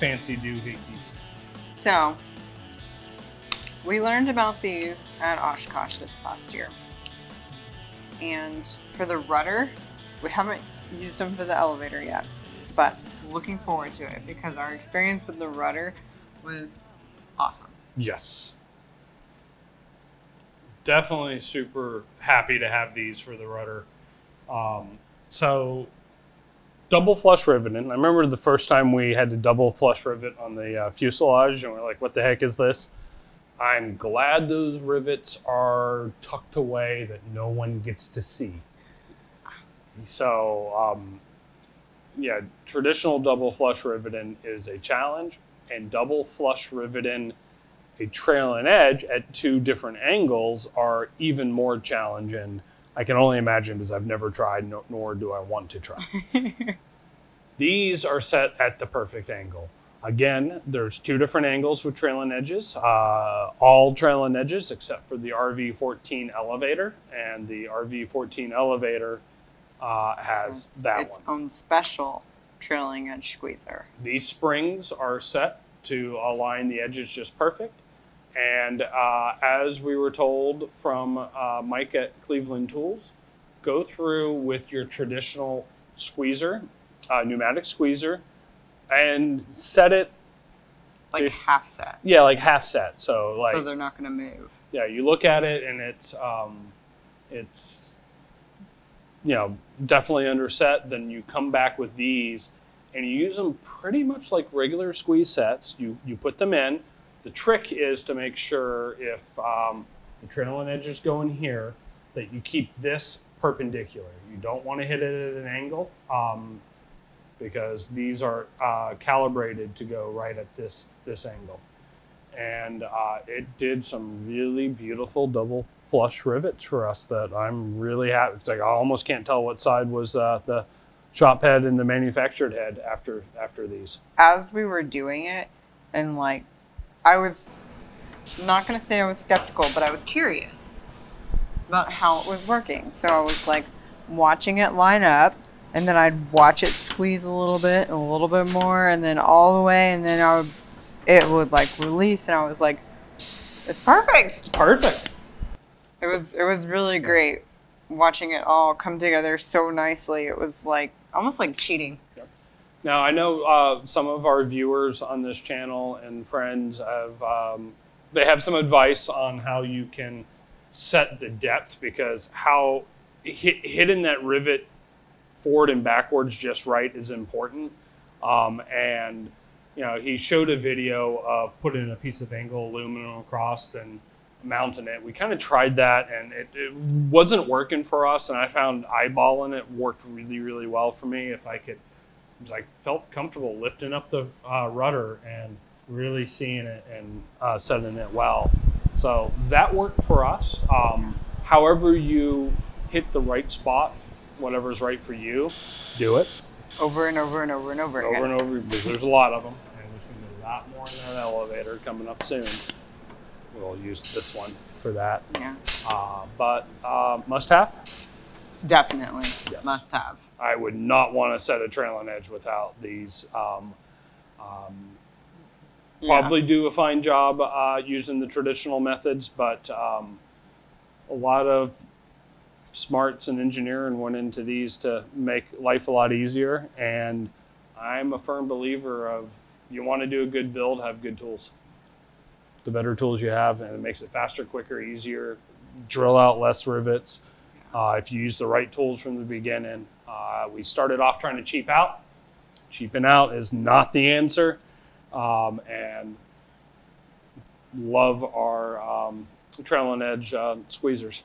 Fancy doohickeys? So, we learned about these at Oshkosh this past year. And for the rudder, we haven't used them for the elevator yet, but looking forward to it because our experience with the rudder was awesome. Yes. Definitely super happy to have these for the rudder. Um, so, double flush riveting. I remember the first time we had to double flush rivet on the uh, fuselage, and we're like, what the heck is this? I'm glad those rivets are tucked away that no one gets to see. So, um, yeah, traditional double flush riveting is a challenge, and double flush riveting a trailing edge at two different angles are even more challenging. I can only imagine because I've never tried, no, nor do I want to try. These are set at the perfect angle. Again, there's two different angles with trailing edges. Uh, all trailing edges except for the RV14 elevator, and the RV14 elevator uh, has that its one. own special trailing edge squeezer. These springs are set to align the edges just perfect. And uh, as we were told from uh, Mike at Cleaveland Tools, go through with your traditional squeezer, uh, pneumatic squeezer, and set it, Like If- half set. yeah, like half set. So like, so they're not going to move. yeah, you look at it and it's um, it's you know definitely under set, Then you come back with these and you use them pretty much like regular squeeze sets. You you put them in. The trick is to make sure if um, the trailing edges go in here that you keep this perpendicular. You don't want to hit it at an angle um, because these are uh, calibrated to go right at this this angle and uh, it did some really beautiful double flush rivets for us that I'm really happy. It's like I almost can't tell what side was uh, the shop head and the manufactured head after after these. As we were doing it, and like, I was not going to say I was skeptical, but I was curious about how it was working. So I was like watching it line up, and then I'd watch it squeeze a little bit and a little bit more, and then all the way, and then I would, it would like release, and I was like, it's perfect. Perfect. It was it was really great watching it all come together so nicely. It was like almost like cheating. Now I know uh, some of our viewers on this channel and friends have um, they have some advice on how you can set the depth because how hit, hitting that rivet forward and backwards just right is important. Um, and you know he showed a video of putting a piece of angle aluminum across and mounting it. We kind of tried that and it, it wasn't working for us. And I found eyeballing it worked really really well for me. If I could I felt comfortable lifting up the uh, rudder and really seeing it and uh, setting it well. So that worked for us. Um, however, you hit the right spot, whatever's right for you, do it Over and over and over and over, over again. and over because there's a lot of them, lot more in that elevator coming up soon. We'll use this one for that. Yeah, Uh, but uh, must have. definitely Yes. must have. I would not want to set a trailing edge without these. Um, um, Yeah. probably do a fine job uh, using the traditional methods, but um, a lot of smarts and engineering went into these to make life a lot easier. And I'm a firm believer of you want to do a good build, have good tools. The better tools you have, and it makes it faster, quicker, easier. Drill out less rivets. Uh, if you use the right tools from the beginning, uh, we started off trying to cheap out. Cheaping out is not the answer um, and love our um, trailing edge uh, squeezers.